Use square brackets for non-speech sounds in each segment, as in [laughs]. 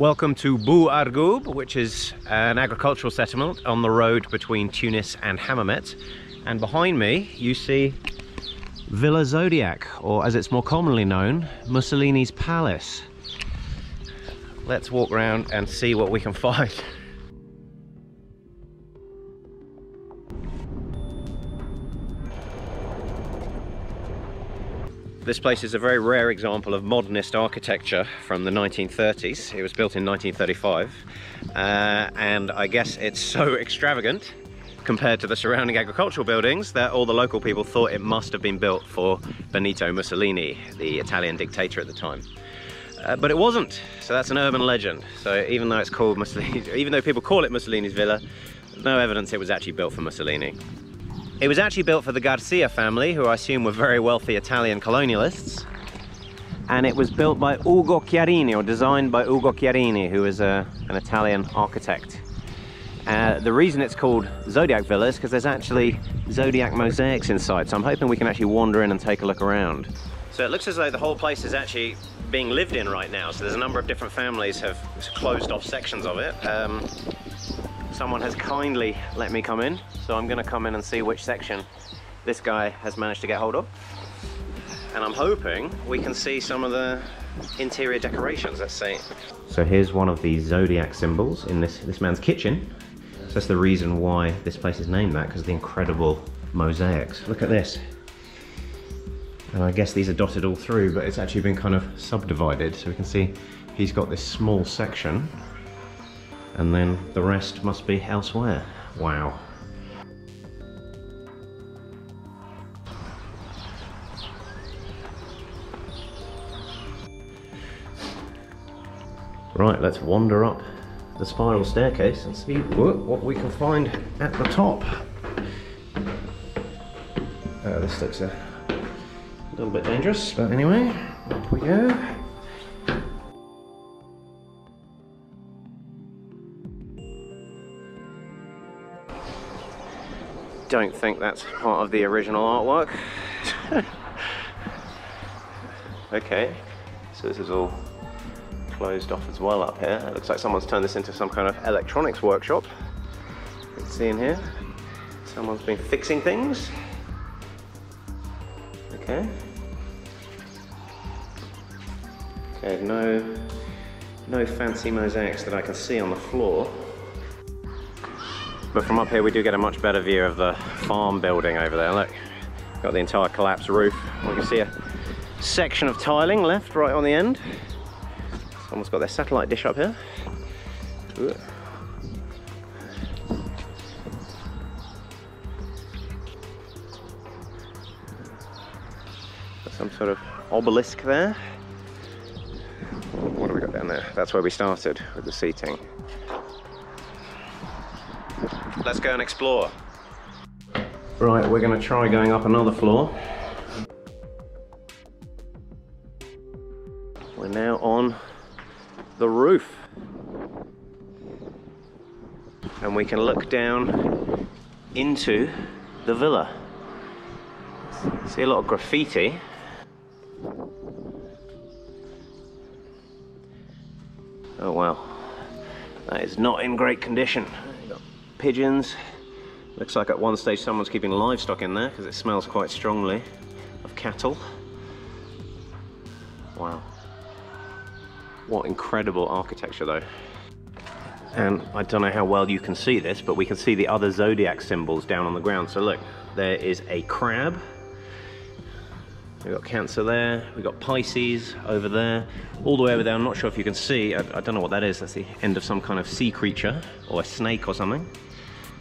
Welcome to Bou Argoub, which is an agricultural settlement on the road between Tunis and Hammamet. And behind me, you see Villa Zodiac, or as it's more commonly known, Mussolini's Palace. Let's walk around and see what we can [laughs] find. This place is a very rare example of modernist architecture from the 1930s. It was built in 1935 uh, and I guess it's so [laughs] extravagant compared to the surrounding agricultural buildings that all the local people thought it must have been built for Benito Mussolini, the Italian dictator at the time. Uh, but it wasn't, so that's an urban legend. So even though it's called Mussolini, [laughs] even though people call it Mussolini's villa, no evidence it was actually built for Mussolini. It was actually built for the Garsia family, who I assume were very wealthy Italian colonialists. And it was built by Ugo Chiarini, or designed by Ugo Chiarini, who is a, an Italian architect. Uh, the reason it's called Zodiac Villa is because there's actually Zodiac mosaics inside, so I'm hoping we can actually wander in and take a look around. So it looks as though the whole place is actually being lived in right now, so there's a number of different families have closed off sections of it. Um, someone has kindly let me come in, so I'm gonna come in and see which section this guy has managed to get hold of. And I'm hoping we can see some of the interior decorations, let's see. So here's one of the zodiac symbols in this, this man's kitchen. So that's the reason why this place is named that, because of the incredible mosaics. Look at this. And I guess these are dotted all through, but it's actually been kind of subdivided. So we can see he's got this small section and then the rest must be elsewhere. Wow. Right, let's wander up the spiral staircase and see what we can find at the top. Uh, this looks a little bit dangerous, but anyway, up we go. Don't think that's part of the original artwork. [laughs] okay, so this is all closed off as well up here. It looks like someone's turned this into some kind of electronics workshop. You can see in here, someone's been fixing things. Okay. Okay, no, no fancy mosaics that I can see on the floor. But from up here we do get a much better view of the farm building over there. Look, got the entire collapsed roof. We can see a section of tiling left right on the end. Someone's got their satellite dish up here. Ooh. Some sort of obelisk there. What have we got down there? That's where we started with the seating. Let's go and explore. Right, we're going to try going up another floor. We're now on the roof. And we can look down into the villa. See a lot of graffiti. Oh wow, that is not in great condition pigeons. Looks like at one stage someone's keeping livestock in there because it smells quite strongly of cattle. Wow. What incredible architecture though. And I don't know how well you can see this, but we can see the other zodiac symbols down on the ground. So look, there is a crab. We've got Cancer there, we've got Pisces over there, all the way over there. I'm not sure if you can see, I, I don't know what that is. That's the end of some kind of sea creature or a snake or something.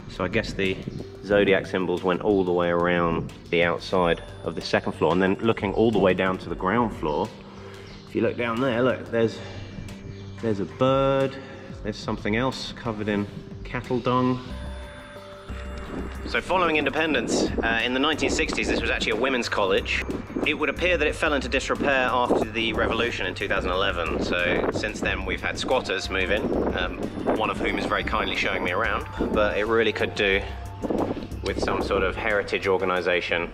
So I guess the zodiac symbols went all the way around the outside of the second floor and then looking all the way down to the ground floor. If you look down there, look, there's there's a bird, there's something else covered in cattle dung. So following independence, uh, in the 1960s, this was actually a women's college. It would appear that it fell into disrepair after the revolution in 2011. So since then, we've had squatters move in, um, one of whom is very kindly showing me around. But it really could do with some sort of heritage organization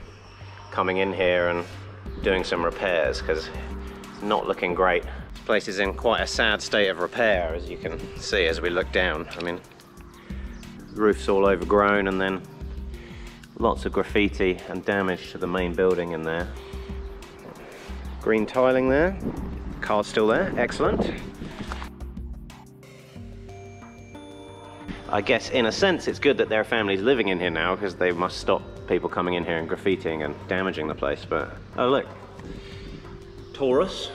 coming in here and doing some repairs because it's not looking great. This place is in quite a sad state of repair, as you can see as we look down. I mean, roof's all overgrown and then lots of graffiti and damage to the main building in there. Green tiling there, car's still there, excellent. I guess in a sense it's good that there are families living in here now because they must stop people coming in here and graffitiing and damaging the place, but oh look, Taurus.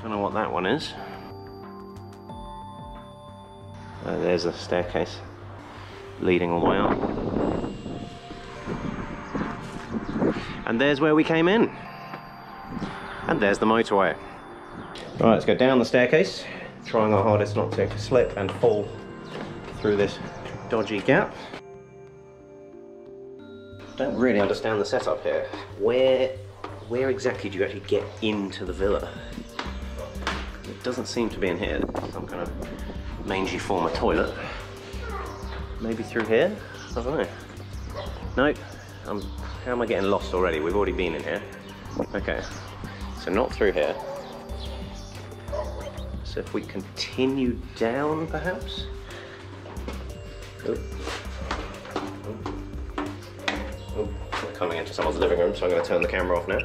Don't know what that one is. Uh, there's a staircase leading all the way up. And there's where we came in. And there's the motorway. Right, let's go down the staircase, trying our hardest not to slip and fall through this dodgy gap. Don't really understand the setup here. Where, where exactly do you actually get into the villa? It doesn't seem to be in here. Some kind of mangy form of toilet. Maybe through here? I don't know. Nope. I'm, how am I getting lost already? We've already been in here. Okay. So not through here. So if we continue down, perhaps? Oh. Oh. Oh, we're coming into someone's living room, so I'm going to turn the camera off now.